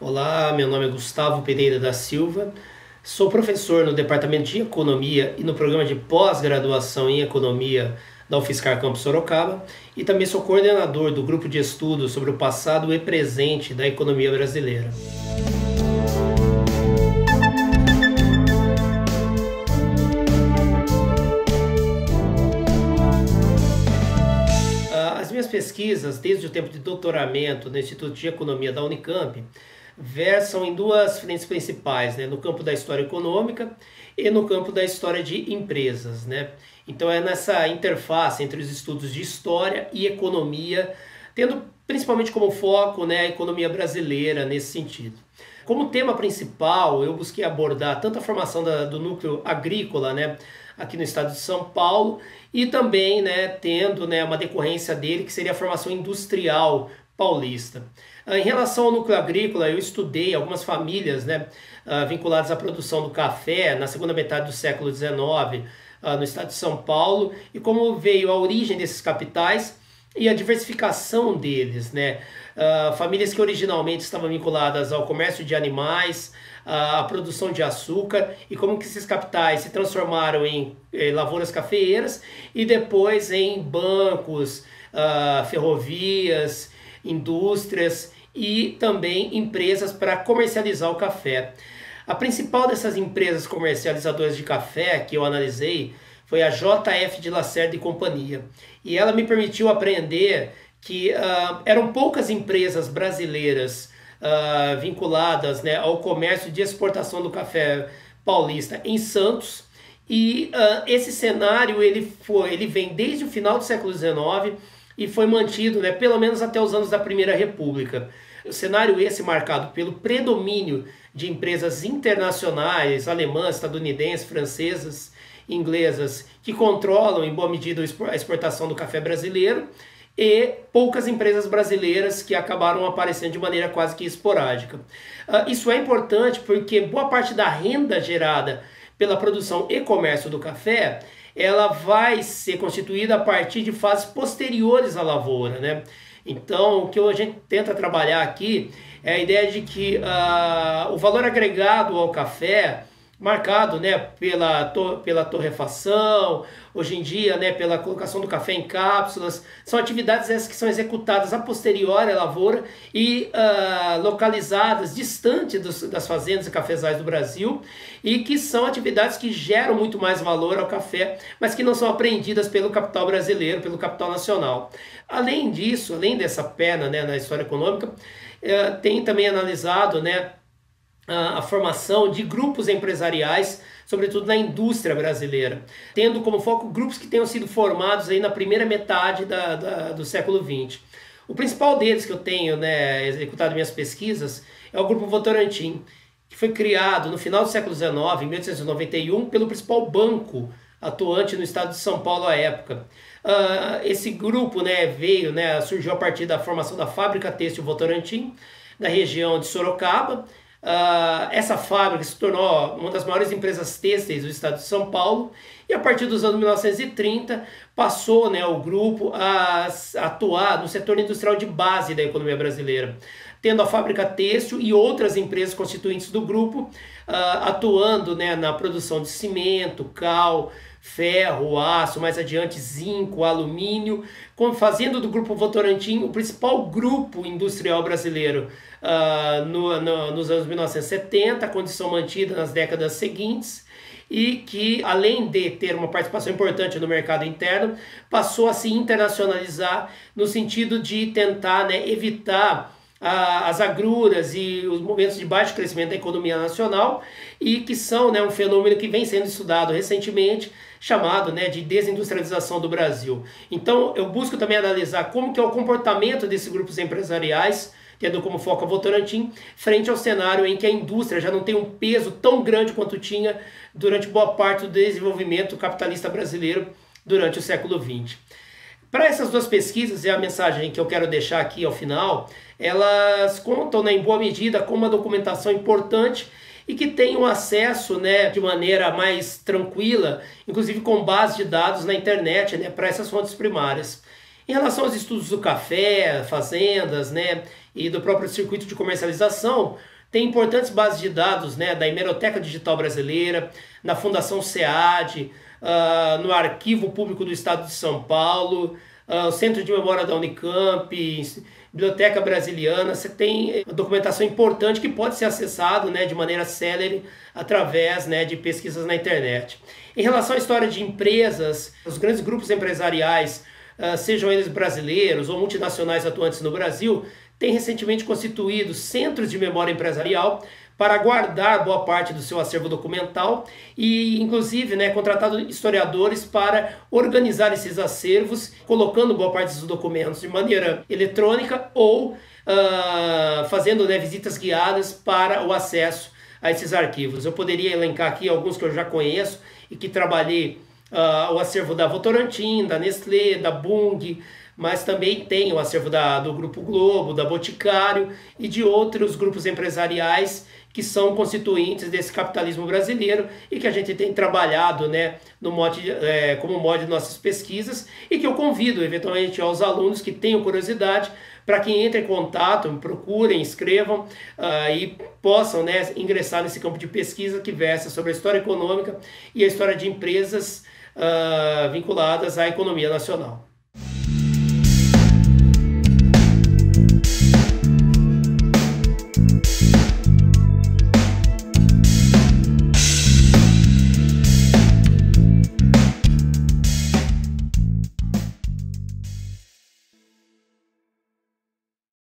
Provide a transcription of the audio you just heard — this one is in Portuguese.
Olá, meu nome é Gustavo Pereira da Silva, sou professor no Departamento de Economia e no programa de pós-graduação em Economia da UFSCar Campus Sorocaba e também sou coordenador do grupo de estudos sobre o passado e presente da economia brasileira. Ah, as minhas pesquisas, desde o tempo de doutoramento no Instituto de Economia da Unicamp, versam em duas frentes principais, né? no campo da história econômica e no campo da história de empresas. Né? Então é nessa interface entre os estudos de história e economia, tendo principalmente como foco né, a economia brasileira nesse sentido. Como tema principal, eu busquei abordar tanto a formação da, do núcleo agrícola né, aqui no estado de São Paulo e também né, tendo né, uma decorrência dele que seria a formação industrial paulista. Ah, em relação ao núcleo agrícola, eu estudei algumas famílias né, ah, vinculadas à produção do café na segunda metade do século XIX ah, no estado de São Paulo e como veio a origem desses capitais e a diversificação deles, né? Famílias que originalmente estavam vinculadas ao comércio de animais, à produção de açúcar e como que esses capitais se transformaram em, lavouras cafeeiras e depois em bancos, ferrovias, indústrias e também empresas para comercializar o café. A principal dessas empresas comercializadoras de café que eu analisei foi a JF de Lacerda e Companhia. E ela me permitiu aprender que uh, eram poucas empresas brasileiras uh, vinculadas né, ao comércio de exportação do café paulista em Santos. E uh, esse cenário ele foi, ele vem desde o final do século XIX e foi mantido, né, pelo menos até os anos da Primeira República. O cenário esse marcado pelo predomínio de empresas internacionais, alemãs, estadunidenses, francesas, inglesas, que controlam em boa medida a exportação do café brasileiro, e poucas empresas brasileiras que acabaram aparecendo de maneira quase que esporádica. Uh, isso é importante porque boa parte da renda gerada pela produção e comércio do café ela vai ser constituída a partir de fases posteriores à lavoura, né? Então, o que a gente tenta trabalhar aqui é a ideia de que uh, o valor agregado ao café marcado né, pela, to, pela torrefação, hoje em dia né, pela colocação do café em cápsulas. São atividades essas que são executadas a posteriori à lavoura e uh, localizadas distante dos, das fazendas e cafezais do Brasil e que são atividades que geram muito mais valor ao café, mas que não são apreendidas pelo capital brasileiro, pelo capital nacional. Além disso, além dessa perna né, na história econômica, uh, tem também analisado né, a formação de grupos empresariais, sobretudo na indústria brasileira, tendo como foco grupos que tenham sido formados aí na primeira metade da, da, do século XX. O principal deles que eu tenho né, executado minhas pesquisas é o Grupo Votorantim, que foi criado no final do século XIX, em 1891, pelo principal banco atuante no estado de São Paulo à época. Uh, esse grupo né, veio, né, surgiu a partir da formação da fábrica têxtil Votorantim, na região de Sorocaba, Uh, essa fábrica se tornou uma das maiores empresas têxteis do estado de São Paulo e a partir dos anos 1930 passou né, o grupo a, a atuar no setor industrial de base da economia brasileira, tendo a fábrica têxtil e outras empresas constituintes do grupo uh, atuando né, na produção de cimento, cal, ferro, aço, mais adiante zinco, alumínio, fazendo do Grupo Votorantim o principal grupo industrial brasileiro uh, no, no, nos anos 1970, condição mantida nas décadas seguintes, e que, além de ter uma participação importante no mercado interno, passou a se internacionalizar no sentido de tentar né, evitar as agruras e os momentos de baixo crescimento da economia nacional e que são né, um fenômeno que vem sendo estudado recentemente, chamado né, de desindustrialização do Brasil. Então eu busco também analisar como que é o comportamento desses grupos empresariais, tendo como foco a Votorantim, frente ao cenário em que a indústria já não tem um peso tão grande quanto tinha durante boa parte do desenvolvimento capitalista brasileiro durante o século XX. Para essas duas pesquisas, e a mensagem que eu quero deixar aqui ao final, elas contam né, em boa medida com uma documentação importante e que tenham acesso né, de maneira mais tranquila, inclusive com base de dados na internet né, para essas fontes primárias. Em relação aos estudos do café, fazendas, né, e do próprio circuito de comercialização, tem importantes bases de dados né, da Hemeroteca Digital Brasileira, na Fundação SEAD, uh, no Arquivo Público do Estado de São Paulo, uh, Centro de Memória da Unicamp, Biblioteca Brasiliana. Você tem documentação importante que pode ser acessado né, de maneira célere através né, de pesquisas na internet. Em relação à história de empresas, os grandes grupos empresariais, uh, sejam eles brasileiros ou multinacionais atuantes no Brasil, tem recentemente constituído centros de memória empresarial para guardar boa parte do seu acervo documental e, inclusive, né, contratado historiadores para organizar esses acervos, colocando boa parte dos documentos de maneira eletrônica ou uh, fazendo né, visitas guiadas para o acesso a esses arquivos. Eu poderia elencar aqui alguns que eu já conheço e que trabalhei uh, o acervo da Votorantim, da Nestlé, da Bung, mas também tem o acervo da, do Grupo Globo, da Boticário e de outros grupos empresariais que são constituintes desse capitalismo brasileiro e que a gente tem trabalhado né, no modo, é, como modo de nossas pesquisas e que eu convido eventualmente aos alunos que tenham curiosidade para que entrem em contato, procurem, escrevam uh, e possam né, ingressar nesse campo de pesquisa que versa sobre a história econômica e a história de empresas uh, vinculadas à economia nacional.